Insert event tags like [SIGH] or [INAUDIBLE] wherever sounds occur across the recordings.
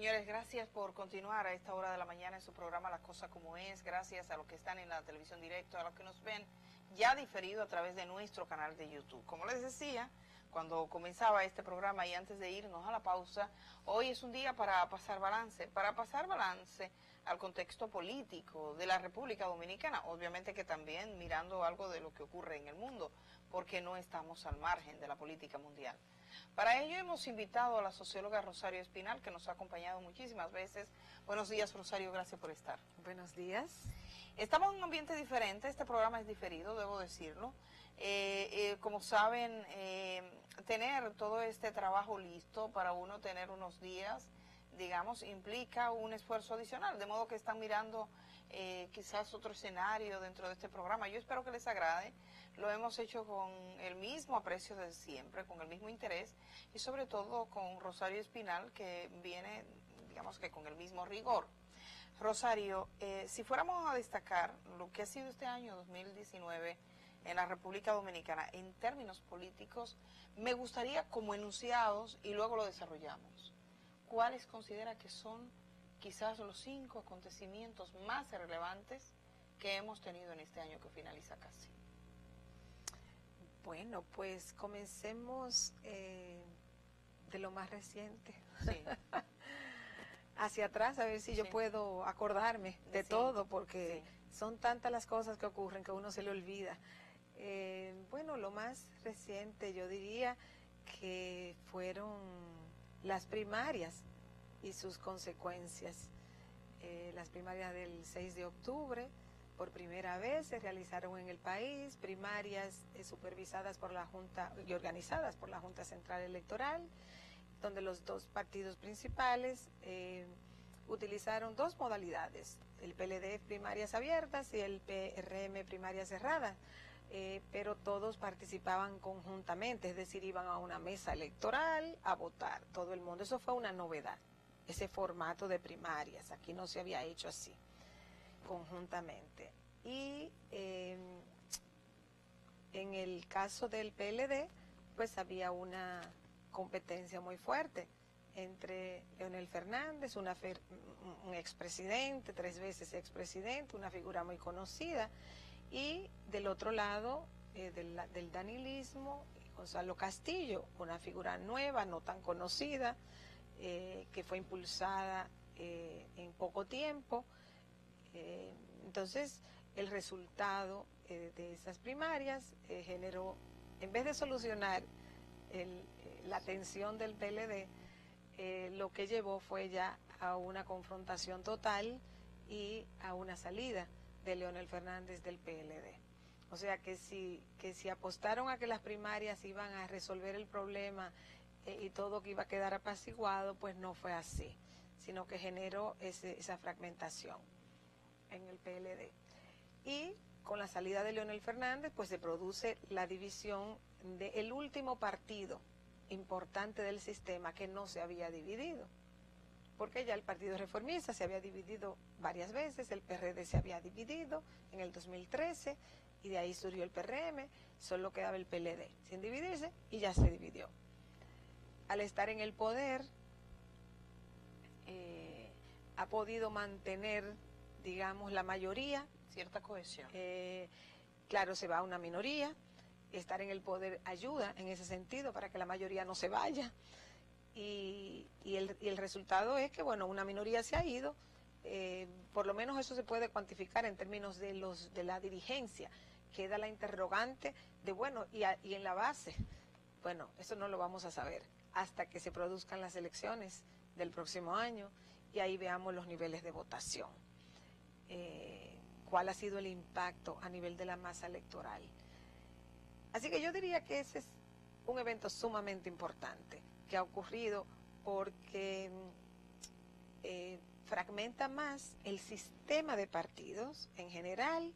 Señores, gracias por continuar a esta hora de la mañana en su programa La Cosa Como Es. Gracias a los que están en la televisión directa, a los que nos ven ya diferido a través de nuestro canal de YouTube. Como les decía, cuando comenzaba este programa y antes de irnos a la pausa, hoy es un día para pasar balance, para pasar balance al contexto político de la República Dominicana, obviamente que también mirando algo de lo que ocurre en el mundo, porque no estamos al margen de la política mundial. Para ello hemos invitado a la socióloga Rosario Espinal, que nos ha acompañado muchísimas veces. Buenos días, Rosario, gracias por estar. Buenos días. Estamos en un ambiente diferente, este programa es diferido, debo decirlo. Eh, eh, como saben, eh, tener todo este trabajo listo para uno tener unos días, digamos, implica un esfuerzo adicional, de modo que están mirando quizás otro escenario dentro de este programa. Yo espero que les agrade lo hemos hecho con el mismo aprecio de siempre, con el mismo interés y sobre todo con Rosario Espinal que viene, digamos que con el mismo rigor. Rosario, eh, si fuéramos a destacar lo que ha sido este año 2019 en la República Dominicana en términos políticos, me gustaría como enunciados y luego lo desarrollamos. ¿Cuáles considera que son quizás los cinco acontecimientos más relevantes que hemos tenido en este año que finaliza casi? Bueno, pues comencemos eh, de lo más reciente. [LAUGHS] Hacia atrás, a ver si yo puedo acordarme de todo, porque son tantas las cosas que ocurren que uno se le olvida. Eh, bueno, lo más reciente yo diría que fueron las primarias y sus consecuencias. Eh, las primarias del 6 de octubre, por primera vez se realizaron en el país primarias eh, supervisadas por la Junta y organizadas por la Junta Central Electoral, donde los dos partidos principales eh, utilizaron dos modalidades, el PLD primarias abiertas y el PRM primarias cerradas. Pero todos participaban conjuntamente, es decir, iban a una mesa electoral a votar, todo el mundo. Eso fue una novedad, ese formato de primarias, aquí no se había hecho así conjuntamente. Y em, en el caso del PLD, pues había una competencia muy fuerte entre Leonel Fernández, una un expresidente, tres veces expresidente, una figura muy conocida, y del otro lado eh, del, del, danilismo, Gonzalo Castillo, una figura nueva, no tan conocida, eh, que fue impulsada eh, en poco tiempo eh, entonces, el resultado de esas primarias generó, en vez de solucionar la tensión del PLD, lo que llevó fue ya a una confrontación total y a una salida de Leonel Fernández del PLD. O sea que si, que si apostaron a que las primarias iban a resolver el problema y todo que iba a quedar apaciguado, pues no fue así, sino que generó esa fragmentación en el PLD. Y con la salida de Leonel Fernández, pues se produce la división del último partido importante del sistema que no se había dividido. Porque ya el Partido Reformista se había dividido varias veces, el PRD se había dividido en el 2013 y de ahí surgió el PRM, solo quedaba el PLD sin dividirse y ya se dividió. Al estar en el poder, eh, ha podido mantener digamos, la mayoría. Cierta cohesión. Eh, claro, se va a una minoría. Estar en el poder ayuda en ese sentido para que la mayoría no se vaya. Y, el, resultado es que, bueno, una minoría se ha ido. Eh, por lo menos eso se puede cuantificar en términos de, los, de la dirigencia. Queda la interrogante de, bueno, y, y en la base. Bueno, eso no lo vamos a saber hasta que se produzcan las elecciones del próximo año y ahí veamos los niveles de votación. Eh, cuál ha sido el impacto a nivel de la masa electoral. Así que yo diría que ese es un evento sumamente importante que ha ocurrido porque eh, fragmenta más el sistema de partidos en general.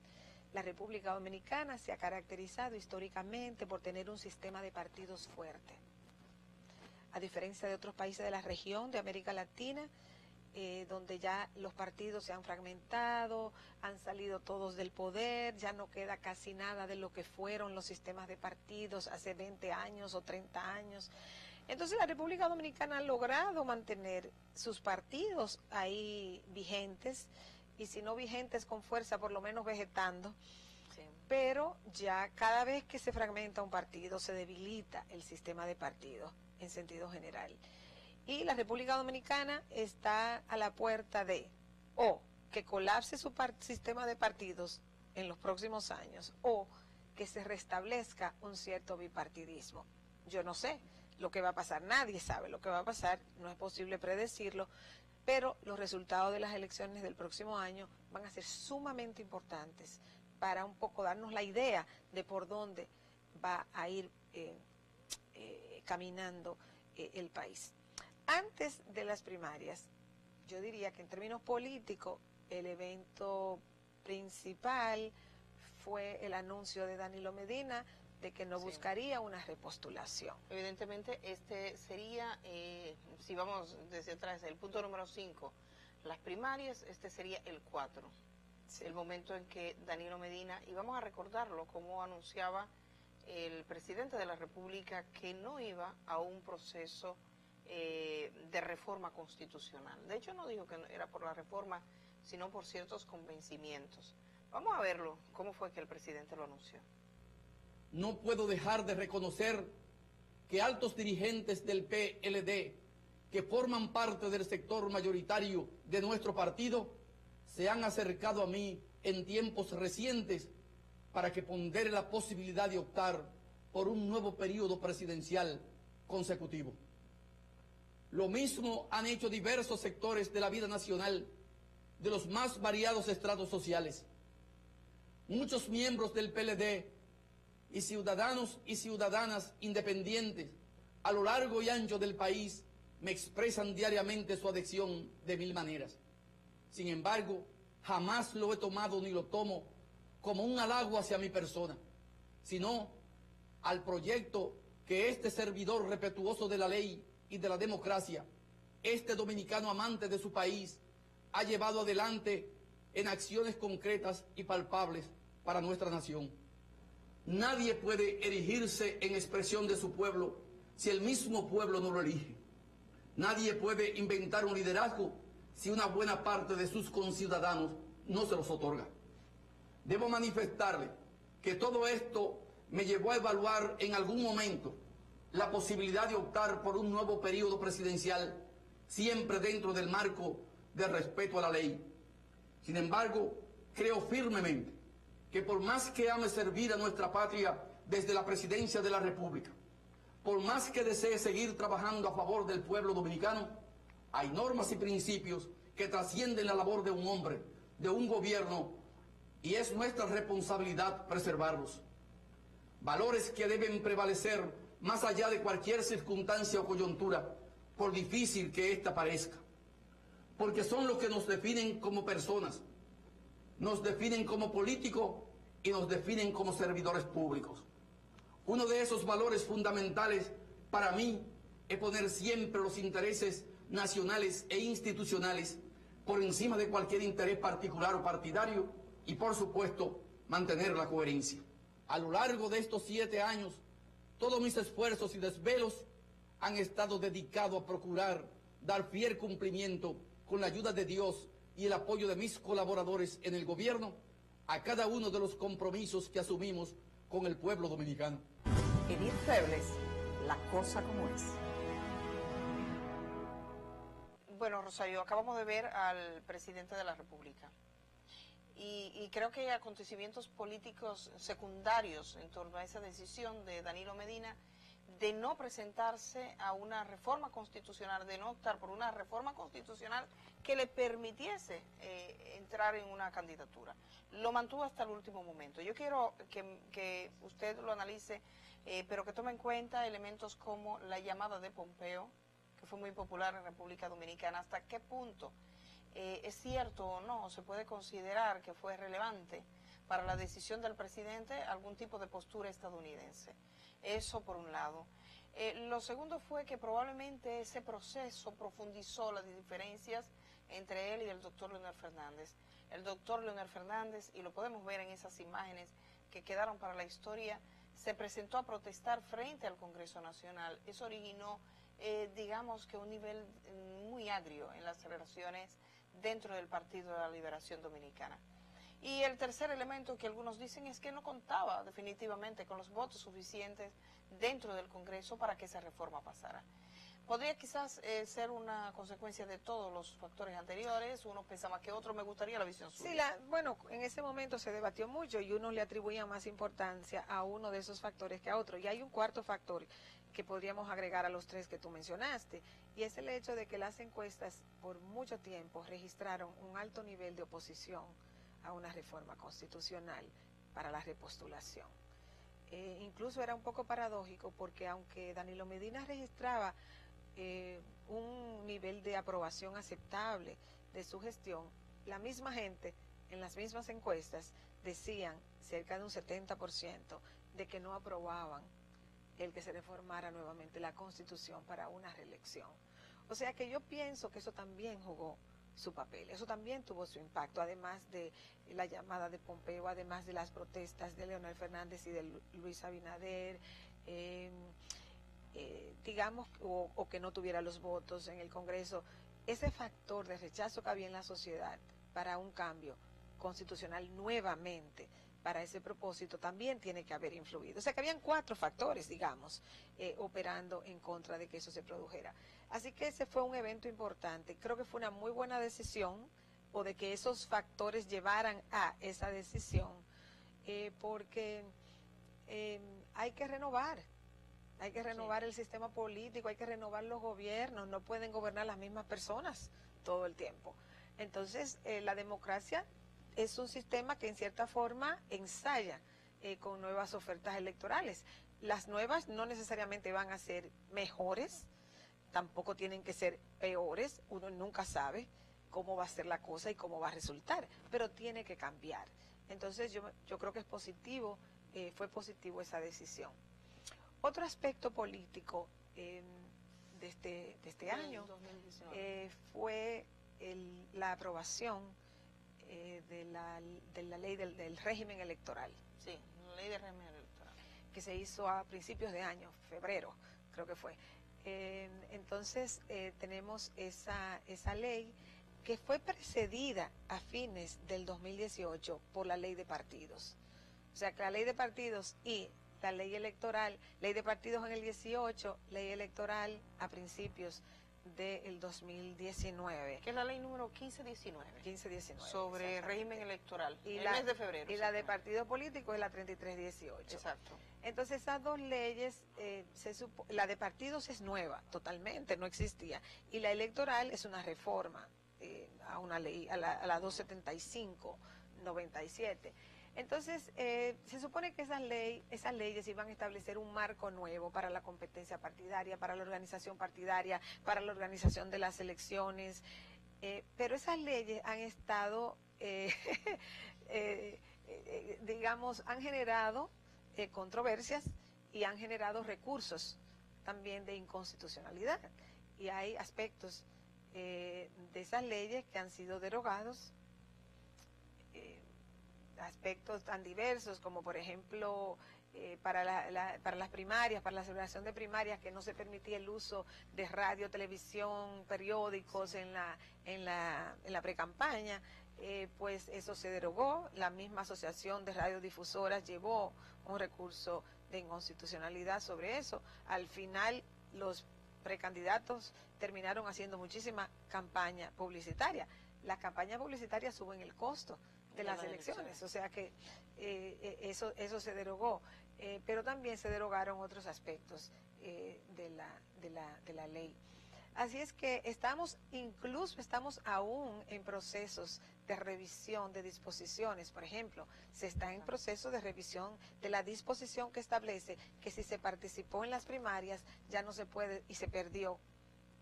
La República Dominicana se ha caracterizado históricamente por tener un sistema de partidos fuerte. A diferencia de otros países de la región de América Latina, eh, donde ya los partidos se han fragmentado, han salido todos del poder, ya no queda casi nada de lo que fueron los sistemas de partidos hace 20 años o 30 años. Entonces la República Dominicana ha logrado mantener sus partidos ahí vigentes y si no vigentes con fuerza, por lo menos vegetando. Pero ya cada vez que se fragmenta un partido se debilita el sistema de partidos en sentido general. Y la República Dominicana está a la puerta de o que colapse su sistema de partidos en los próximos años o que se restablezca un cierto bipartidismo. Yo no sé lo que va a pasar, nadie sabe lo que va a pasar, no es posible predecirlo, pero los resultados de las elecciones del próximo año van a ser sumamente importantes para un poco darnos la idea de por dónde va a ir eh, eh, caminando eh, el país. Antes de las primarias, yo diría que en términos políticos, el evento principal fue el anuncio de Danilo Medina de que no buscaría una repostulación. Evidentemente, este sería, eh, si vamos desde atrás, el punto número 5, las primarias, este sería el 4, el momento en que Danilo Medina, y vamos a recordarlo como anunciaba el presidente de la República que no iba a un proceso eh, de reforma constitucional. De hecho, no dijo que era por la reforma, sino por ciertos convencimientos. Vamos a verlo, cómo fue que el presidente lo anunció. No puedo dejar de reconocer que altos dirigentes del PLD, que forman parte del sector mayoritario de nuestro partido, se han acercado a mí en tiempos recientes para que pondere la posibilidad de optar por un nuevo periodo presidencial consecutivo. Lo mismo han hecho diversos sectores de la vida nacional, de los más variados estratos sociales. Muchos miembros del PLD y ciudadanos y ciudadanas independientes a lo largo y ancho del país me expresan diariamente su adhesión de mil maneras. Sin embargo, jamás lo he tomado ni lo tomo como un halago hacia mi persona, sino al proyecto que este servidor respetuoso de la ley y de la democracia, este dominicano amante de su país ha llevado adelante en acciones concretas y palpables para nuestra nación. Nadie puede erigirse en expresión de su pueblo si el mismo pueblo no lo elige. Nadie puede inventar un liderazgo si una buena parte de sus conciudadanos no se los otorga. Debo manifestarle que todo esto me llevó a evaluar en algún momento la posibilidad de optar por un nuevo periodo presidencial, siempre dentro del marco del respeto a la ley. Sin embargo, creo firmemente que por más que ame servir a nuestra patria desde la presidencia de la República, por más que desee seguir trabajando a favor del pueblo dominicano, hay normas y principios que trascienden la labor de un hombre, de un gobierno, y es nuestra responsabilidad preservarlos. Valores que deben prevalecer más allá de cualquier circunstancia o coyuntura, por difícil que ésta parezca. Porque son los que nos definen como personas, nos definen como políticos y nos definen como servidores públicos. Uno de esos valores fundamentales para mí es poner siempre los intereses nacionales e institucionales por encima de cualquier interés particular o partidario y por supuesto mantener la coherencia. A lo largo de estos siete años todos mis esfuerzos y desvelos han estado dedicados a procurar dar fiel cumplimiento con la ayuda de Dios y el apoyo de mis colaboradores en el gobierno a cada uno de los compromisos que asumimos con el pueblo dominicano. Edith Febles, la cosa como es. Bueno, Rosario, acabamos de ver al presidente de la República. Y, creo que hay acontecimientos políticos secundarios en torno a esa decisión de Danilo Medina de no presentarse a una reforma constitucional, de no optar por una reforma constitucional que le permitiese eh, entrar en una candidatura. Lo mantuvo hasta el último momento. Yo quiero que, usted lo analice, eh, pero que tome en cuenta elementos como la llamada de Pompeo, fue muy popular en República Dominicana, hasta qué punto eh, es cierto o no, se puede considerar que fue relevante para la decisión del presidente algún tipo de postura estadounidense. Eso por un lado. Eh, lo segundo fue que probablemente ese proceso profundizó las diferencias entre él y el doctor Leonel Fernández. El doctor Leonel Fernández, y lo podemos ver en esas imágenes que quedaron para la historia, se presentó a protestar frente al Congreso Nacional. Eso originó, eh, digamos que un nivel muy agrio en las relaciones dentro del Partido de la Liberación Dominicana. Y el tercer elemento que algunos dicen es que no contaba definitivamente con los votos suficientes dentro del Congreso para que esa reforma pasara. Podría quizás eh, ser una consecuencia de todos los factores anteriores, uno pensaba que otro, me gustaría la visión suya. Sí, la, bueno, en ese momento se debatió mucho y uno le atribuía más importancia a uno de esos factores que a otro. Y hay un cuarto factor que podríamos agregar a los tres que tú mencionaste, y es el hecho de que las encuestas por mucho tiempo registraron un alto nivel de oposición a una reforma constitucional para la repostulación. Eh, incluso era un poco paradójico porque aunque Danilo Medina registraba eh, un nivel de aprobación aceptable de su gestión, la misma gente en las mismas encuestas decían cerca de un 70% de que no aprobaban el que se reformara nuevamente la constitución para una reelección. O sea que yo pienso que eso también jugó su papel, eso también tuvo su impacto, además de la llamada de Pompeo, además de las protestas de Leonel Fernández y de Luis Abinader. Eh, eh, digamos, o, que no tuviera los votos en el Congreso, ese factor de rechazo que había en la sociedad para un cambio constitucional nuevamente para ese propósito también tiene que haber influido. O sea que habían cuatro factores, digamos, eh, operando en contra de que eso se produjera. Así que ese fue un evento importante. Creo que fue una muy buena decisión o de que esos factores llevaran a esa decisión, eh, porque hay que renovar hay que renovar el sistema político, hay que renovar los gobiernos, no pueden gobernar las mismas personas todo el tiempo. Entonces, eh, la democracia es un sistema que en cierta forma ensaya eh, con nuevas ofertas electorales. Las nuevas no necesariamente van a ser mejores, tampoco tienen que ser peores, uno nunca sabe cómo va a ser la cosa y cómo va a resultar, pero tiene que cambiar. Entonces yo, yo creo que es positivo, eh, fue positivo esa decisión. Otro aspecto político em, de, este, de este año eh, fue la aprobación eh, de, la, de, la, ley del, régimen electoral. Sí, la ley del régimen electoral. Que se hizo a principios de año, febrero, creo que fue. Entonces eh, tenemos esa, esa ley que fue precedida a fines del 2018 por la ley de partidos. O sea que la ley de partidos y la ley electoral, ley de partidos en el 18, ley electoral a principios del 2019. Que es la ley número 1519. 1519. Sobre régimen electoral. Y la, mes de febrero. Y la de partido político es la 3318. Exacto. Entonces esas dos leyes, eh, se la de partidos es nueva, totalmente, no existía. Y la electoral es una reforma eh, a una ley, a la, a la 275, 97. Entonces, eh, se supone que esas, ley, esas leyes iban a establecer un marco nuevo para la competencia partidaria, para la organización partidaria, para la organización de las elecciones, eh, pero esas leyes han estado, eh, [LAUGHS] digamos, han generado controversias y han generado recursos también de inconstitucionalidad. Y hay aspectos de esas leyes que han sido derogados aspectos tan diversos como por ejemplo eh, para, para las primarias, para la celebración de primarias, que no se permitía el uso de radio, televisión, periódicos en la, en la, en la precampaña, eh, pues eso se derogó. La misma asociación de radiodifusoras llevó un recurso de inconstitucionalidad sobre eso. Al final los precandidatos terminaron haciendo muchísima campaña publicitaria. Las campañas publicitarias suben el costo de las, elecciones. O sea que eh, eh, eso, eso se derogó. Eh, pero también se derogaron otros aspectos de, la, de, la, de la ley. Así es que estamos, incluso estamos aún en procesos de revisión de disposiciones. Por ejemplo, se está en proceso de revisión de la disposición que establece que si se participó en las primarias ya no se puede y se perdió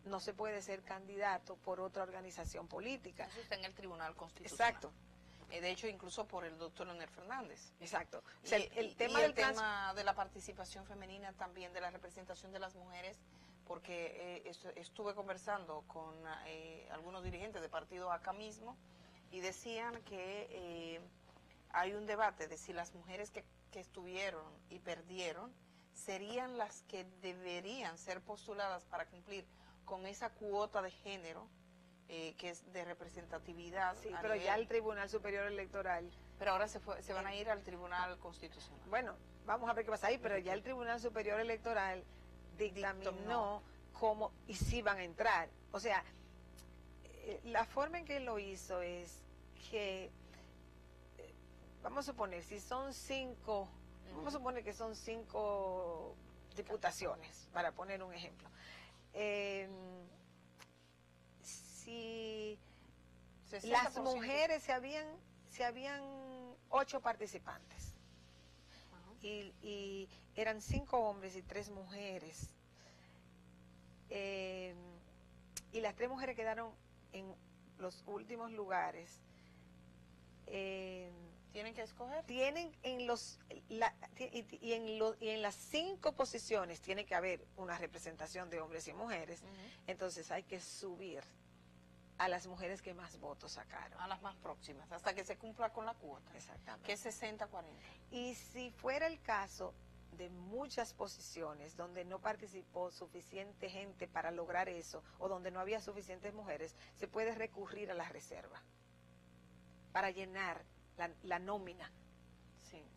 no se puede ser candidato por otra organización política. Eso está en el Tribunal Constitucional. Exacto. Eh, de hecho incluso por el doctor Leonel Fernández. Exacto. el, tema, del tema de la participación femenina también, de la representación de las mujeres, porque eh, estuve conversando con eh, algunos dirigentes de partido acá mismo y decían que hay un debate de si las mujeres que que estuvieron y perdieron serían las que deberían ser postuladas para cumplir con esa cuota de género eh, que es de representatividad. Sí, pero ya el Tribunal Superior Electoral. Pero ahora se, se van a ir al Tribunal Constitucional. Bueno, vamos a ver qué pasa ahí, pero ya el Tribunal Superior Electoral dictaminó cómo y si van a entrar. O sea, eh, la forma en que lo hizo es que, eh, vamos a suponer, si son cinco, vamos a suponer que son cinco diputaciones, para poner un ejemplo. Em, si las mujeres se habían, se habían ocho participantes y, eran cinco hombres y tres mujeres. Em, y las tres mujeres quedaron en los últimos lugares. Em, tienen que escoger. Tienen en los y, en y en las cinco posiciones tiene que haber una representación de hombres y mujeres. Entonces hay que subir a las mujeres que más votos sacaron. A las más próximas, hasta que se cumpla con la cuota. Exactamente. Que es 60-40. Y si fuera el caso de muchas posiciones donde no participó suficiente gente para lograr eso o donde no había suficientes mujeres, se puede recurrir a la reserva para llenar la, nómina,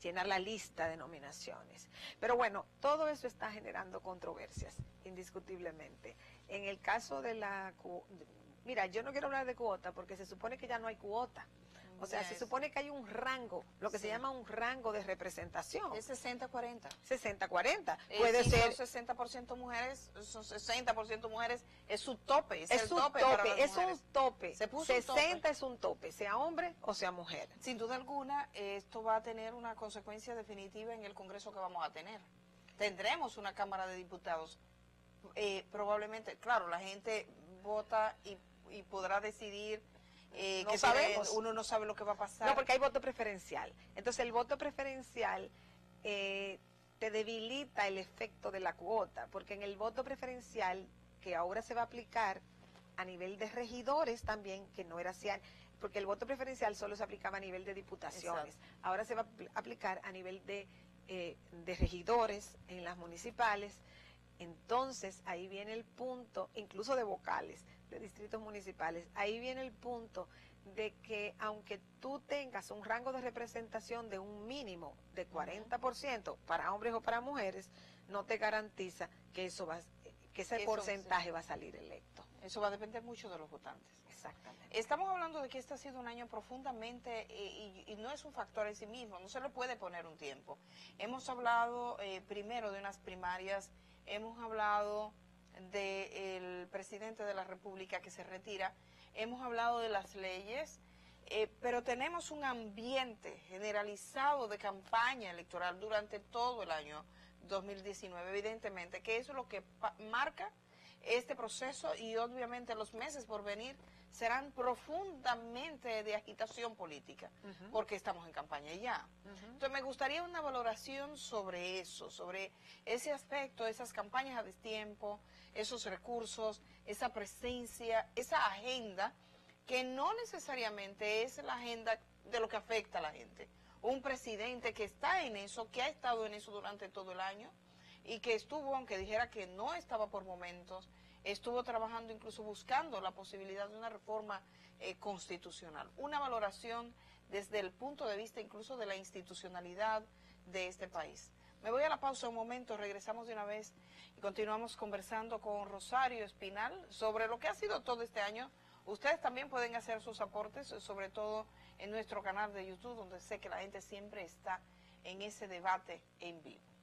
llenar la lista de nominaciones. Pero bueno, todo eso está generando controversias, indiscutiblemente. En el caso de la... Mira, yo no quiero hablar de cuota porque se supone que ya no hay cuota. O sea, se supone que hay un rango, lo que se llama un rango de representación. Es 60-40. 60-40. Eh, Puede ser. Son 60% mujeres, son 60% mujeres, es su tope. Es, el tope, es un tope. Se puso 60 es un tope, sea hombre o sea mujer. Sin duda alguna, esto va a tener una consecuencia definitiva en el Congreso que vamos a tener. Tendremos una Cámara de Diputados. Eh, probablemente, claro, la gente vota y, y podrá decidir eh, que sabemos. uno no sabe lo que va a pasar. No, porque hay voto preferencial. Entonces el voto preferencial eh, te debilita el efecto de la cuota, porque en el voto preferencial que ahora se va a aplicar a nivel de regidores también, que no era así, porque el voto preferencial solo se aplicaba a nivel de diputaciones, ahora se va a aplicar a nivel de, eh, de regidores en las municipales. Entonces ahí viene el punto, incluso de vocales de distritos municipales. Ahí viene el punto de que aunque tú tengas un rango de representación de un mínimo de 40% para hombres o para mujeres, no te garantiza que eso va que ese porcentaje va a salir electo. Eso va a depender mucho de los votantes. Exactamente. Estamos hablando de que este ha sido un año profundamente, eh, y, no es un factor en sí mismo, no se le puede poner un tiempo. Hemos hablado eh, primero de unas primarias, hemos hablado del presidente de la República que se retira, hemos hablado de las leyes, eh, pero tenemos un ambiente generalizado de campaña electoral durante todo el año 2019, evidentemente, que eso es lo que marca este proceso y obviamente los meses por venir serán profundamente de agitación política, porque estamos en campaña ya. Entonces me gustaría una valoración sobre eso, sobre ese aspecto, esas campañas a destiempo, esos recursos, esa presencia, esa agenda, que no necesariamente es la agenda de lo que afecta a la gente. Un presidente que está en eso, que ha estado en eso durante todo el año y que estuvo, aunque dijera que no estaba por momentos, estuvo trabajando incluso buscando la posibilidad de una reforma eh, constitucional. Una valoración desde el punto de vista incluso de la institucionalidad de este país. Me voy a la pausa un momento, regresamos de una vez y continuamos conversando con Rosario Espinal sobre lo que ha sido todo este año. Ustedes también pueden hacer sus aportes, sobre todo en nuestro canal de YouTube, donde sé que la gente siempre está en ese debate en vivo.